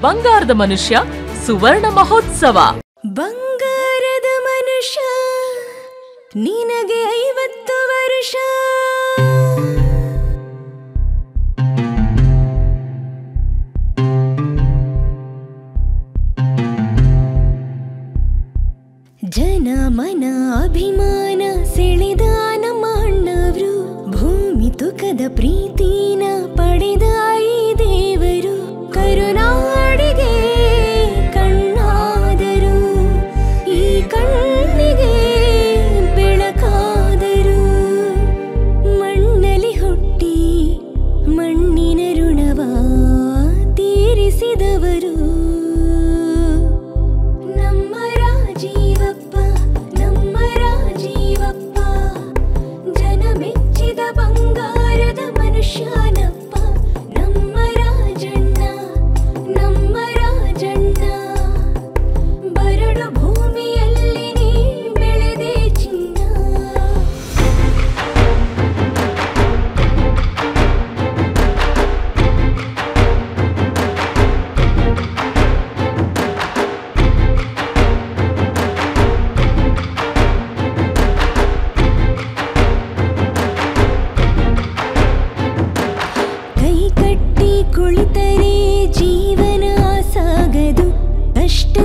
ಬಂಗಾರದ ಮನುಷ್ಯ ಸುವರ್ಣ ಮಹೋತ್ಸವ. ಬಂಗಾರದ ಮನುಷ್ಯ ನಿನಗೆ ಐವತ್ತು ವರ್ಷ. ಜನ ಮನ ಅಭಿಮಾನ.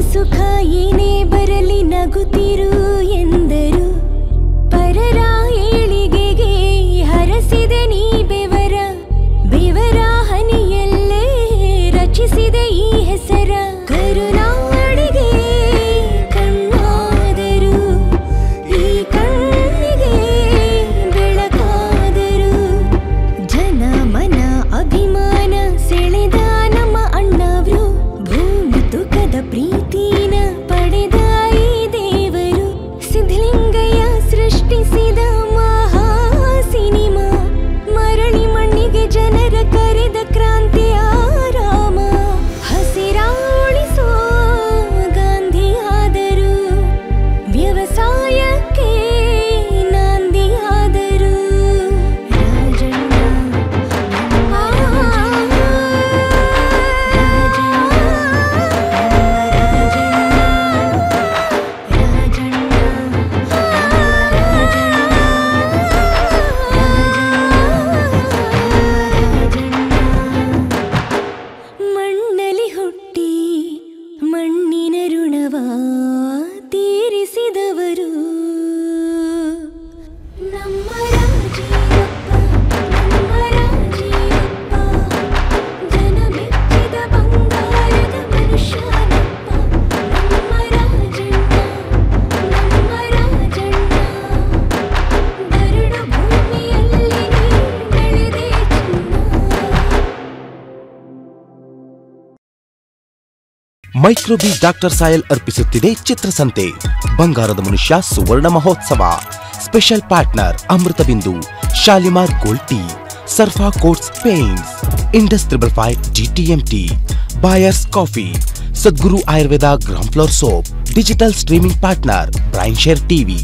ಸುಖ ಏನೇ ಬರಲಿ ನಗುತ್ತಿರು ಎಂದರು. ಮೈಕ್ರೋಬಿ ಡಾಕ್ಟರ್ ಸಾಯಲ್ ಅರ್ಪಿಸುತ್ತಿದೆ ಚಿತ್ರಸಂತೆ. ಬಂಗಾರದ ಮನುಷ್ಯ ಸುವರ್ಣ ಮಹೋತ್ಸವ. Special partner Amrutha Bindu, Shalimar gold tea, Surfa coats paints Indus triple five GTMT Bayar's coffee, Sadguru Ayurveda gram flour soap, digital streaming partner brain share TV